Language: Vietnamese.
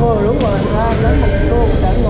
Thua đúng rồi, ra đến một cô chẳng ngồi